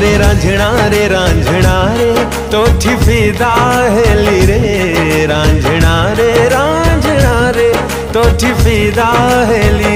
रे रांझणा रे रांझणा रे तो फिदा है रे रांझणा रे रांझणा रे तो फिदा है